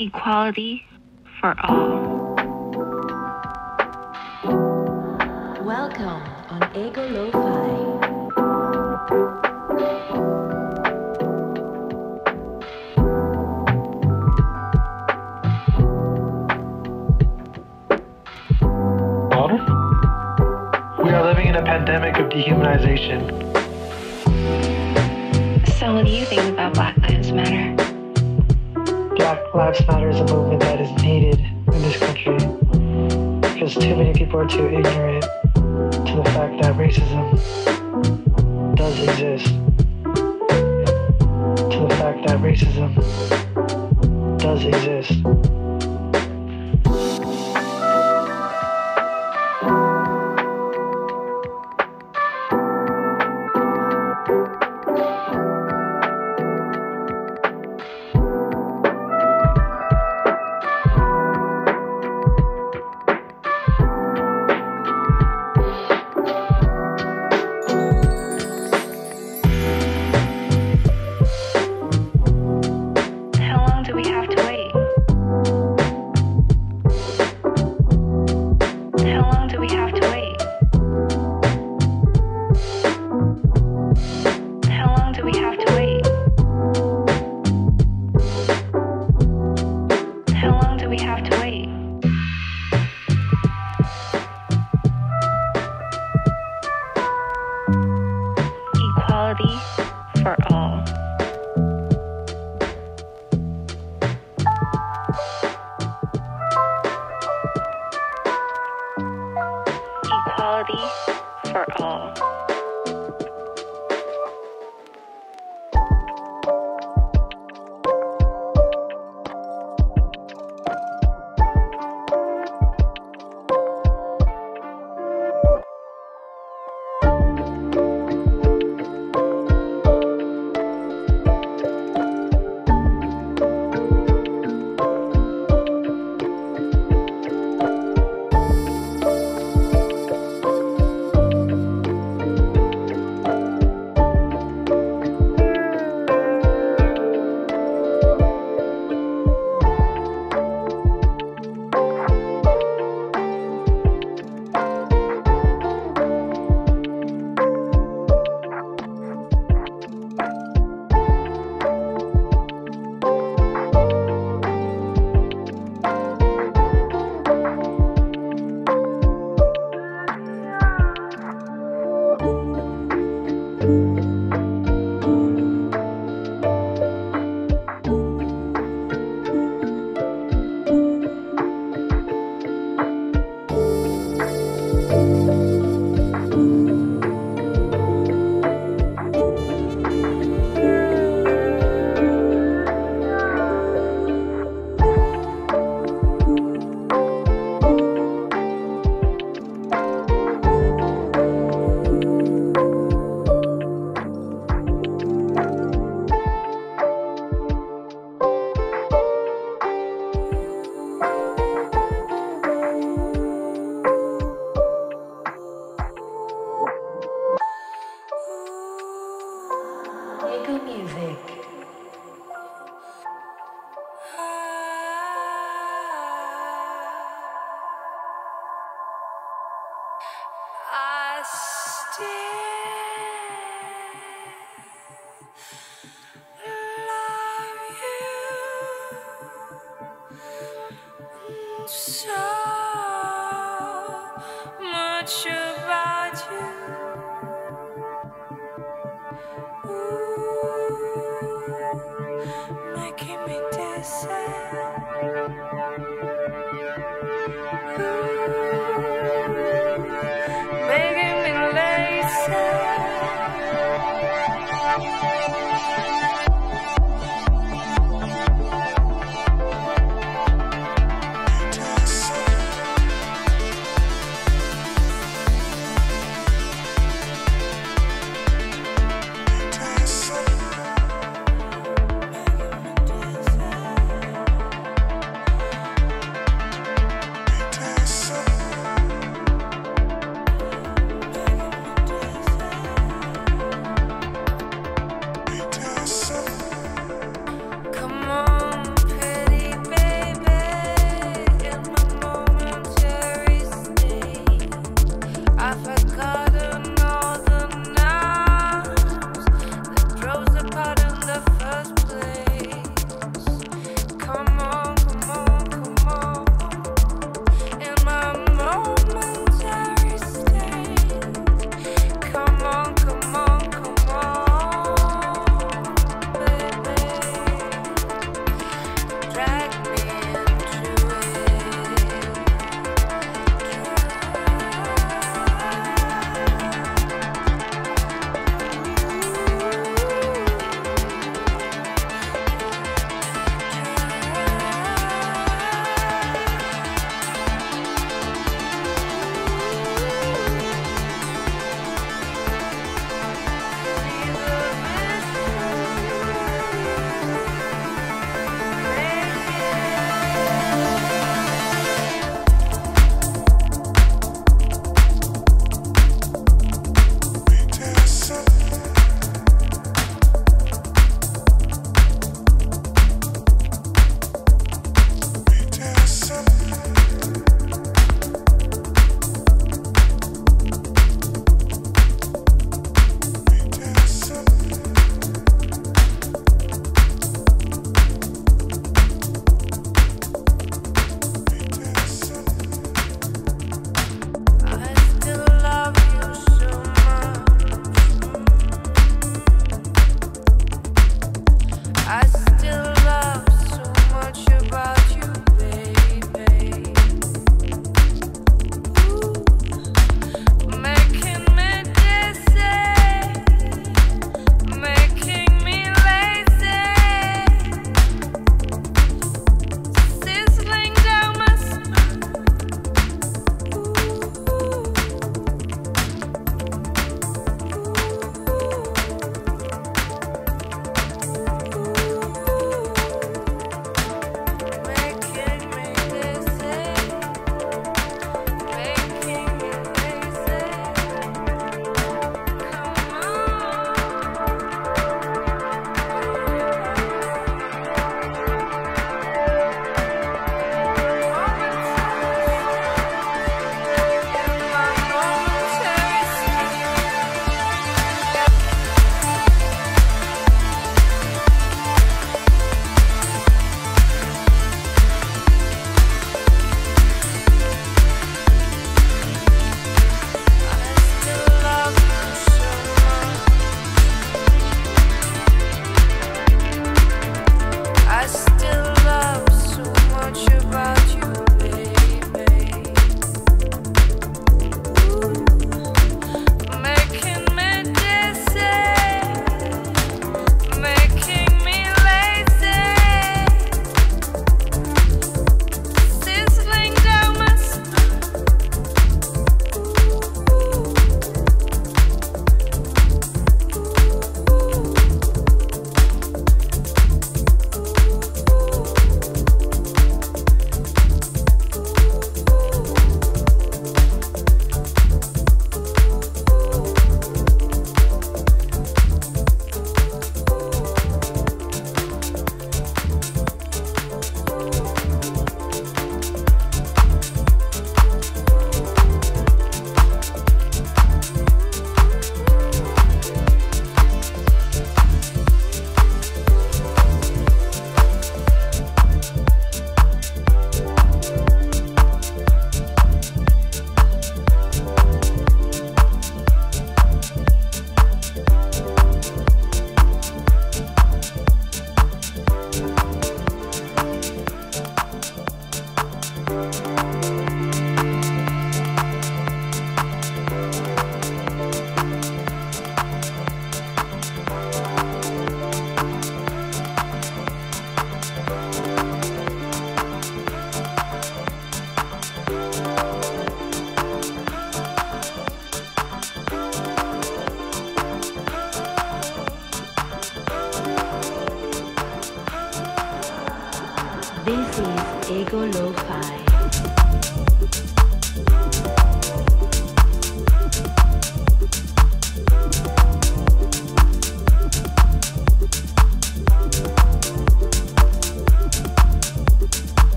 Equality for all. Welcome on Ego Lo-Fi. We are living in a pandemic of dehumanization. So, what do you think about Black Lives Matter? Lives Matter is a movement that is needed in this country because too many people are too ignorant to the fact that racism does exist. To the fact that racism does exist.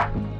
Bye.